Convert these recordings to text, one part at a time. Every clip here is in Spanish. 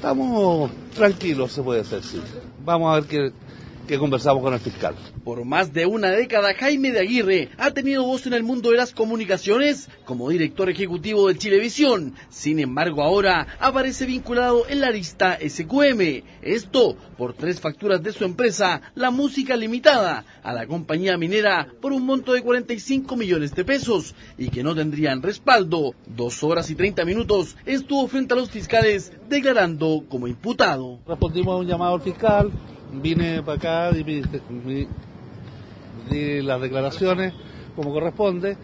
Estamos tranquilos, se puede decir, sí. Vamos a ver qué, que conversamos con el fiscal. Por más de una década, Jaime de Aguirre ha tenido voz en el mundo de las comunicaciones como director ejecutivo de Chilevisión. Sin embargo, ahora aparece vinculado en la lista SQM. Esto por tres facturas de su empresa, La Música Limitada, a la compañía minera por un monto de 45 millones de pesos y que no tendrían respaldo. Dos horas y 30 minutos estuvo frente a los fiscales declarando como imputado. Respondimos a un llamado al fiscal, vine para acá, di, di, las declaraciones como corresponde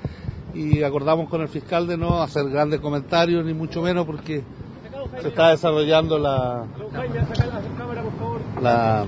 y acordamos con el fiscal de no hacer grandes comentarios ni mucho menos porque se está desarrollando la, la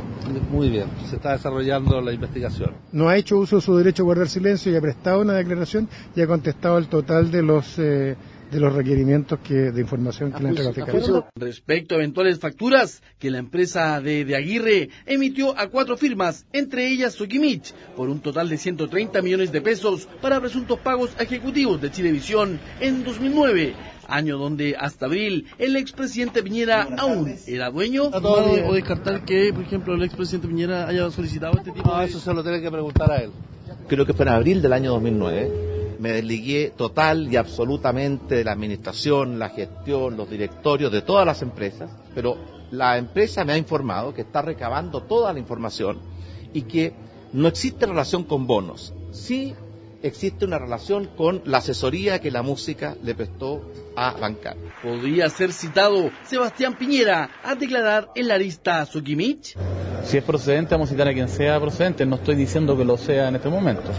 muy bien, se está desarrollando la investigación. No ha hecho uso de su derecho a guardar silencio y ha prestado una declaración y ha contestado el total de los eh, de los requerimientos que, de información que le entrega fiscal. Respecto a eventuales facturas que la empresa de, de Aguirre emitió a cuatro firmas, entre ellas Sokimich, por un total de 130 millones de pesos para presuntos pagos ejecutivos de Chilevisión en 2009 año donde hasta abril el expresidente Piñera aún era dueño. ¿O descartar que, por ejemplo, el expresidente Piñera haya solicitado este tipo de... eso se lo tiene que preguntar a él. Creo que fue en abril del año 2009 me desligué total y absolutamente de la administración, la gestión, los directorios de todas las empresas, pero la empresa me ha informado que está recabando toda la información y que no existe relación con bonos. Sí existe una relación con la asesoría que la música le prestó a Bancar. ¿Podría ser citado Sebastián Piñera a declarar en la lista Sukimich? Si es procedente, vamos a citar a quien sea procedente. No estoy diciendo que lo sea en este momento.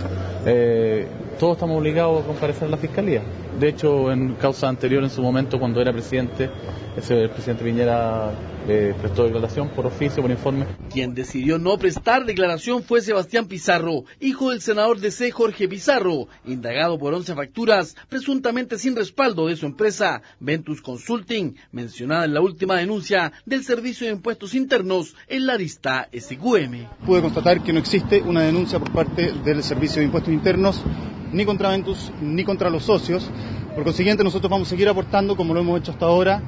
Eh, todos estamos obligados a comparecer a la fiscalía. De hecho, en causa anterior, en su momento, cuando era presidente, ese, el presidente Piñera eh, prestó declaración por oficio, por informe. Quien decidió no prestar declaración fue Sebastián Pizarro, hijo del senador de C. Jorge Pizarro, indagado por 11 facturas, presuntamente sin respaldo de su empresa Ventus Consulting, mencionada en la última denuncia del Servicio de Impuestos Internos en la lista SQM. Pude constatar que no existe una denuncia por parte del Servicio de Impuestos Internos ni contra Ventus ni contra los socios. Por consiguiente, nosotros vamos a seguir aportando, como lo hemos hecho hasta ahora,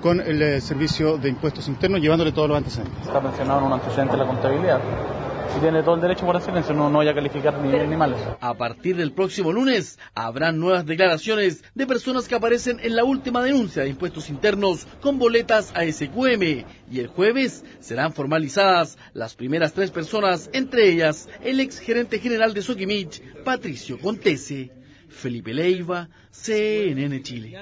con el eh, Servicio de Impuestos Internos, llevándole todos los antecedentes. Está mencionado en un antecedente de la contabilidad. Y tiene todo el derecho por silencio, no, no voy a calificar ni bien ni mal A partir del próximo lunes habrán nuevas declaraciones de personas que aparecen en la última denuncia de impuestos internos con boletas a SQM y el jueves serán formalizadas las primeras tres personas, entre ellas el ex gerente general de Sokimich, Patricio Contese. Felipe Leiva, CNN Chile.